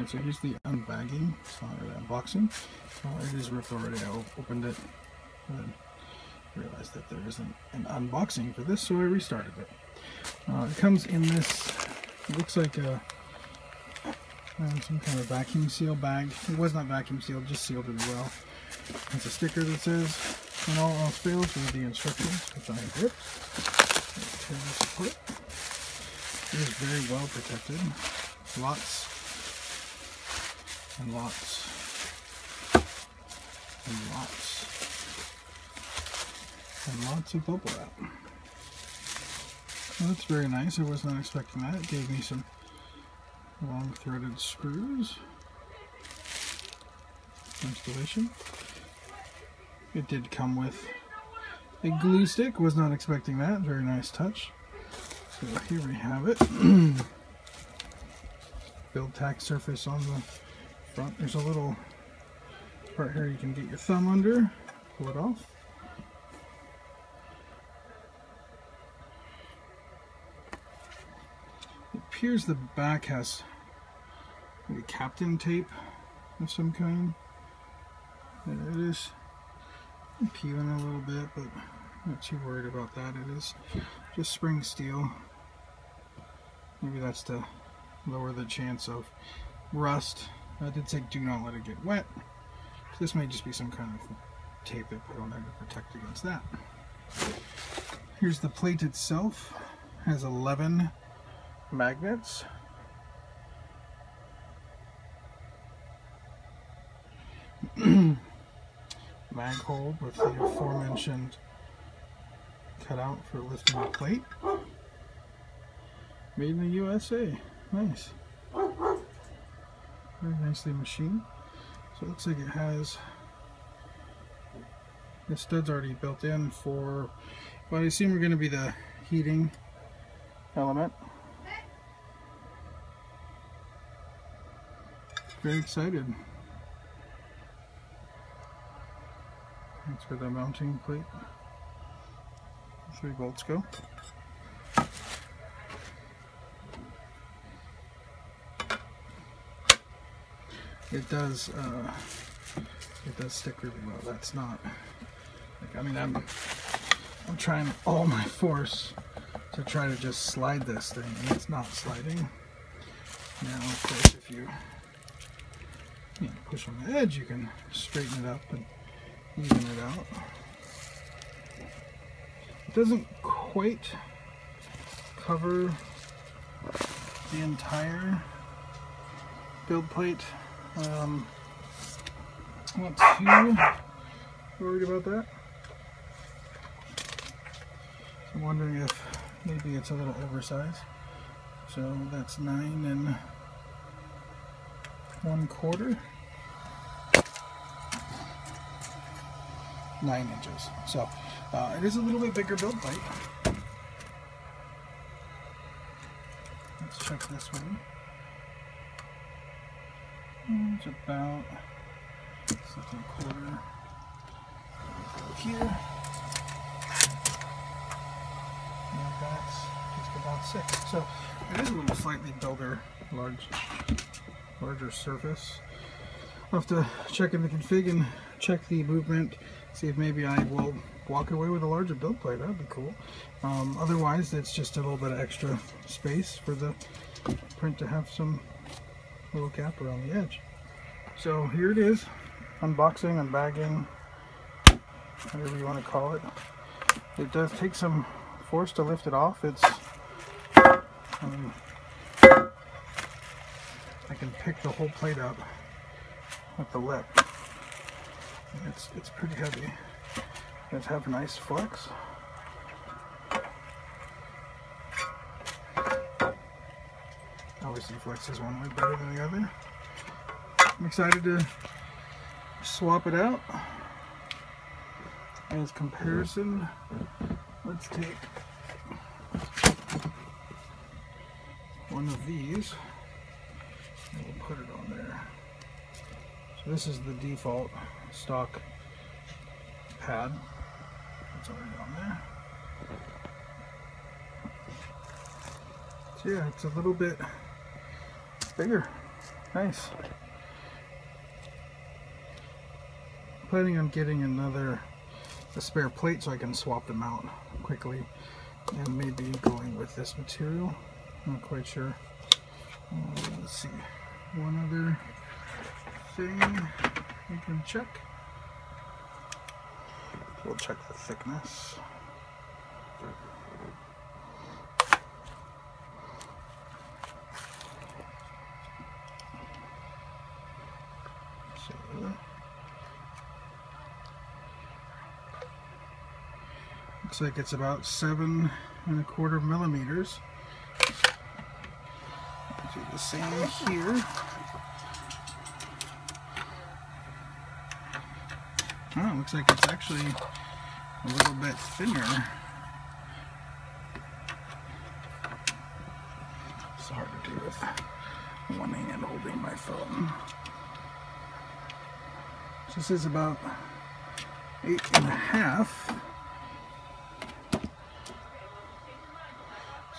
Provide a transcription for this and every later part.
Alright, so here's the unbagging. Not really unboxing. Uh, it is ripped already. I opened it and realized that there isn't an unboxing for this, so I restarted it. Uh, it comes in this, looks like a uh, some kind of vacuum seal bag. It was not vacuum sealed, just sealed really well. It's a sticker that says, when all else fails, read the instructions, which I ripped. It is very well protected. Lots and lots and lots and lots of bubble wrap. Well, that's very nice. I was not expecting that. It gave me some long threaded screws. Installation. It did come with a glue stick. Was not expecting that. Very nice touch. So here we have it. BuildTak surface on the front. There's a little part here you can get your thumb under, pull it off. It appears the back has like a Kapton tape of some kind. There it is. Peeling a little bit, but not too worried about that. It is just spring steel. Maybe that's to lower the chance of rust I did say do not let it get wet. So this may just be some kind of tape they put on there to protect against that. Here's the plate itself. It has 11 magnets. Mag hole with the aforementioned cutout for lifting the plate. Made in the USA. Nice. Very nicely machined. So it looks like it has the studs already built in for what I assume are going to be the heating element. Very excited. That's where the mounting plate. Three bolts go. It does uh, it does stick really well. That's not like I mean I'm I'm trying all my force to try to just slide this thing and it's not sliding. Now of course if you, you know, push on the edge you can straighten it up and even it out. It doesn't quite cover the entire build plate um, not too worried about that. I'm wondering if maybe it's a little oversized. So that's nine and one quarter. Nine inches. So uh, it is a little bit bigger build plate. Let's check this one. It's about a quarter. Here. That's just about six. So it is a little slightly builder, large, larger surface. I'll have to check in the config and check the movement, see if maybe I will walk away with a larger build plate. That'd be cool. Um, otherwise, it's just a little bit of extra space for the print to have some little gap around the edge. So here it is, unboxing, unbagging, whatever you want to call it. It does take some force to lift it off. It's, um, I can pick the whole plate up with the lip. It's, it's pretty heavy. It does have a nice flex. Obviously flexes one way better than the other. I'm excited to swap it out. As comparison, let's take one of these and we'll put it on there. So this is the default stock pad. It's already on there. So yeah, it's a little bit bigger. Nice. Planning on getting another a spare plate so I can swap them out quickly and maybe going with this material. Not quite sure. Uh, let's see. One other thing we can check. We'll check the thickness. So, looks like it's about seven and a quarter millimeters. Do the same here. Oh, looks like it's actually a little bit thinner. It's hard to do with one hand holding my phone. This is about eight and a half.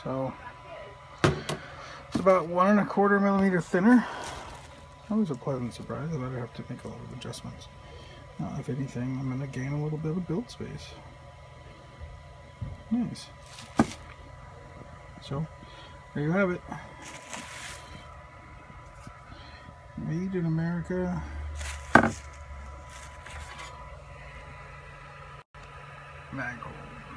So it's about one and a quarter millimeter thinner. That was a pleasant surprise. I I'd have to make a lot of adjustments. Uh, if anything, I'm going to gain a little bit of build space. Nice. So, there you have it. Made in America. Maghold.